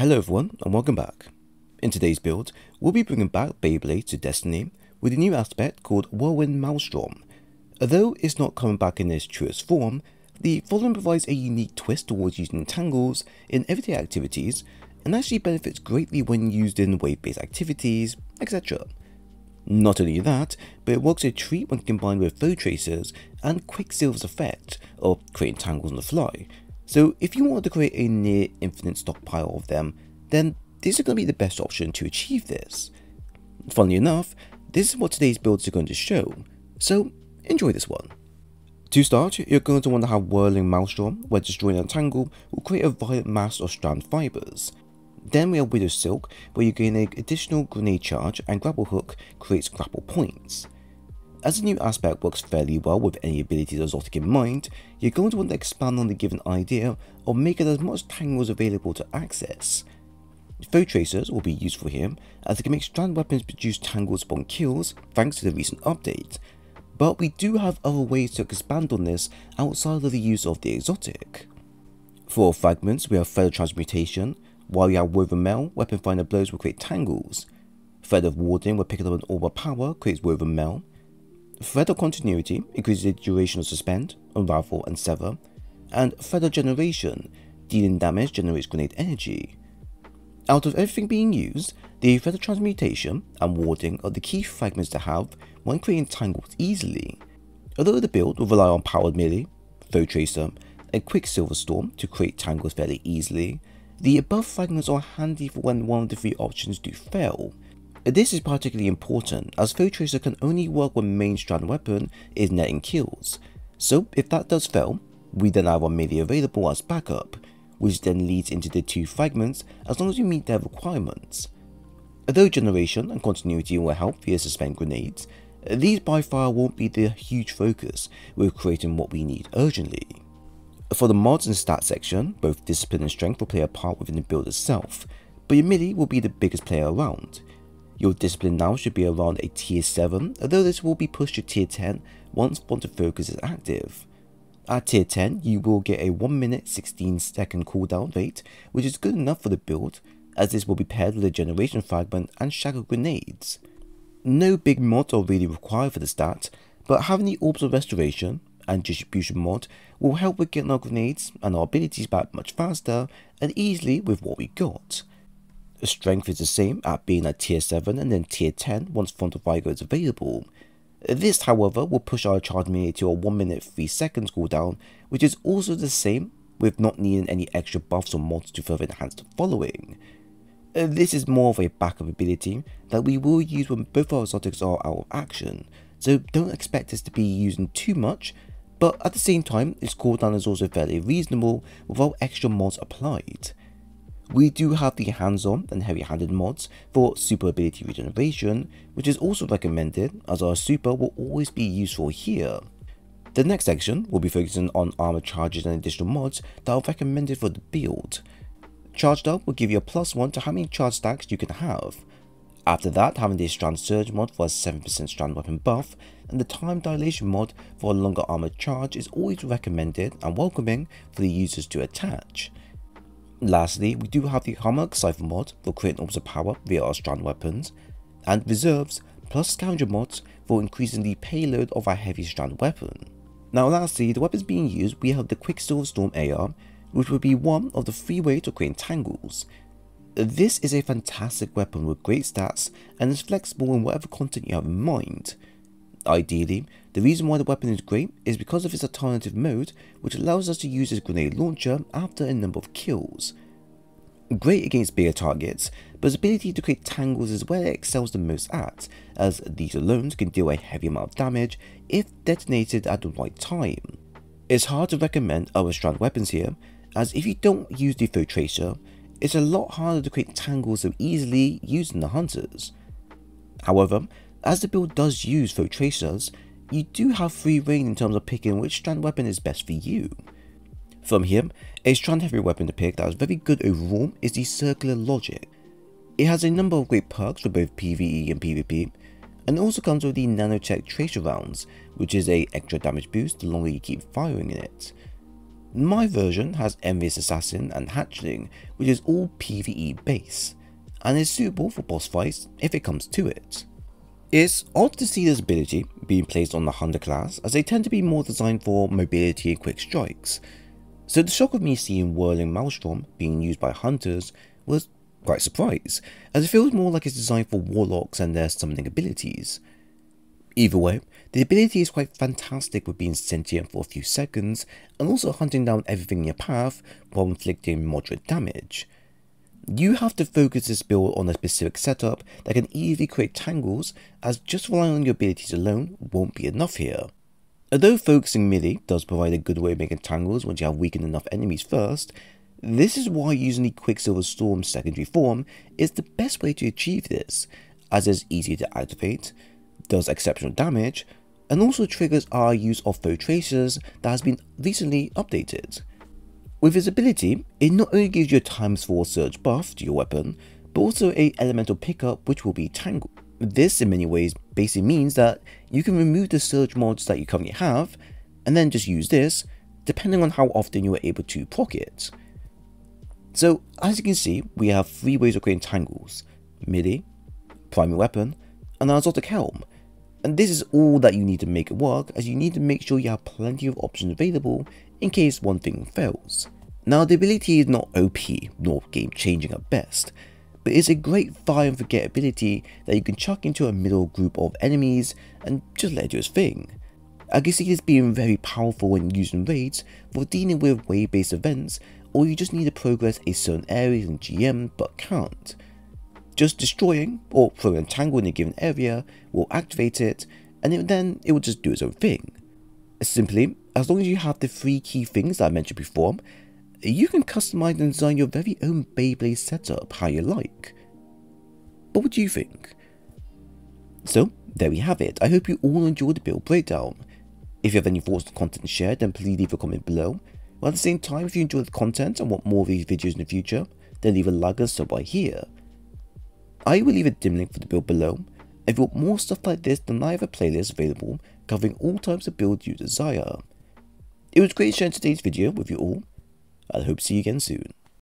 Hello everyone and welcome back. In today's build, we'll be bringing back Beyblade to Destiny with a new aspect called Whirling Maelstrom. Although it's not coming back in its truest form, the following provides a unique twist towards using tangles in everyday activities and actually benefits greatly when used in wave-based activities, etc. Not only that, but it works a treat when combined with foe tracers and Quicksilver's effect of creating tangles on the fly. So if you want to create a near infinite stockpile of them, then this is going to be the best option to achieve this. Funnily enough, this is what today's builds are going to show, so enjoy this one. To start, you're going to want to have Whirling Maelstrom, where destroying a tangle will create a violent mass of strand fibers. Then we have Widow Silk, where you gain an additional grenade charge and Grapple Hook creates grapple points. As the new aspect works fairly well with any abilities exotic in mind, you're going to want to expand on the given idea or make it as much tangles available to access. Foe tracers will be useful here as they can make strand weapons produce tangles upon kills thanks to the recent update, but we do have other ways to expand on this outside of the use of the exotic. For fragments we have feather transmutation, while we have woven mail, weapon finder blows will create tangles. Thread of warding where picking up an orb of power creates woven mail. Of continuity increases the duration of suspend, unravel and sever. And further generation, dealing damage generates grenade energy. Out of everything being used, the further transmutation and warding are the key fragments to have when creating tangles easily. Although the build will rely on powered melee, foe tracer, and quicksilver storm to create tangles fairly easily, the above fragments are handy for when one of the three options do fail. This is particularly important as Foe Tracer can only work when main strand weapon is netting kills, so if that does fail, we then have our melee available as backup, which then leads into the two fragments as long as you meet their requirements. Although generation and continuity will help via suspend grenades, these by far won't be the huge focus with creating what we need urgently. For the mods and stats section, both discipline and strength will play a part within the build itself, but your melee will be the biggest player around. Your discipline now should be around a tier 7, although this will be pushed to tier 10 once Font of Focus is active. At tier 10, you will get a 1 minute 16 second cooldown rate, which is good enough for the build, as this will be paired with a generation fragment and shackle grenades. No big mods are really required for the stat, but having the Orbs of Restoration, and distribution mod will help with getting our grenades and our abilities back much faster and easily with what we got. Strength is the same at being at tier 7 and then tier 10 once Font of Vigor is available. This however will push our charge melee to a 1 minute 3 seconds cooldown which is also the same with not needing any extra buffs or mods to further enhance the following. Uh, this is more of a backup ability that we will use when both our exotics are out of action, so don't expect us to be using too much but at the same time its cooldown is also fairly reasonable without extra mods applied. We do have the hands-on and heavy-handed mods for super ability regeneration, which is also recommended as our super will always be useful here. The next section will be focusing on armor charges and additional mods that are recommended for the build. Charged up will give you a plus 1 to how many charge stacks you can have, after that, having the Strand Surge mod for a 7% strand weapon buff, and the Time Dilation mod for a longer armor charge is always recommended and welcoming for the users to attach. Lastly, we do have the Harmonic Siphon mod for creating orbs of power via our strand weapons, and Reserves plus scavenger mods for increasing the payload of our heavy strand weapon. Now lastly, the weapons being used, we have the Quicksilver Storm AR, which would be one of the three ways to create tangles, this is a fantastic weapon with great stats and is flexible in whatever content you have in mind. Ideally, the reason why the weapon is great is because of its alternative mode which allows us to use its grenade launcher after a number of kills. Great against bigger targets, but its ability to create tangles is where it excels the most at, as these alone can deal a heavy amount of damage if detonated at the right time. It's hard to recommend other strand weapons here, as if you don't use the Foe Tracer, it's a lot harder to create tangles so easily using the hunters. However, as the build does use foe tracers, you do have free reign in terms of picking which strand weapon is best for you. From here, a strand heavy weapon to pick that is very good overall is the Circular Logic. It has a number of great perks for both PvE and PvP, and also comes with the Nanotech Tracer rounds, which is a extra damage boost the longer you keep firing in it. My version has Envious Assassin and Hatchling, which is all PvE base, and is suitable for boss fights if it comes to it. It's odd to see this ability being placed on the Hunter class as they tend to be more designed for mobility and quick strikes, so the shock of me seeing Whirling Maelstrom being used by Hunters was quite surprised, as it feels more like it's designed for Warlocks and their summoning abilities. Either way, the ability is quite fantastic with being sentient for a few seconds and also hunting down everything in your path while inflicting moderate damage. You have to focus this build on a specific setup that can easily create tangles as just relying on your abilities alone won't be enough here. Although focusing melee does provide a good way of making tangles once you have weakened enough enemies first, this is why using the Quicksilver Storm secondary form is the best way to achieve this, as it is easy to activate, does exceptional damage, and also triggers our use of foe tracers that has been recently updated. With its ability, it not only gives you a times 4 surge buff to your weapon, but also a elemental pickup which will be Tangle. This in many ways basically means that you can remove the surge mods that you currently have, and then just use this, depending on how often you are able to proc it. So as you can see, we have three ways of creating tangles, melee, primary weapon, and an exotic helm. And this is all that you need to make it work as you need to make sure you have plenty of options available in case one thing fails. Now the ability is not OP nor game changing at best, but it's a great fire and forget ability that you can chuck into a middle group of enemies and just let it do its thing. I can see this being very powerful when used in raids for dealing with wave based events or you just need to progress a certain area in GM but can't. Just destroying or throwing a tangle in a given area will activate it and it, then it will just do its own thing. Simply, as long as you have the three key things that I mentioned before, you can customize and design your very own Beyblade setup how you like. But what do you think? So, there we have it. I hope you all enjoyed the build breakdown. If you have any thoughts on the content shared, then please leave a comment below. While at the same time, if you enjoy the content and want more of these videos in the future, then leave a like and sub right here. I will leave a DIM link for the build below. If you want more stuff like this, then I have a playlist available covering all types of builds you desire. It was great sharing today's video with you all. I hope to see you again soon.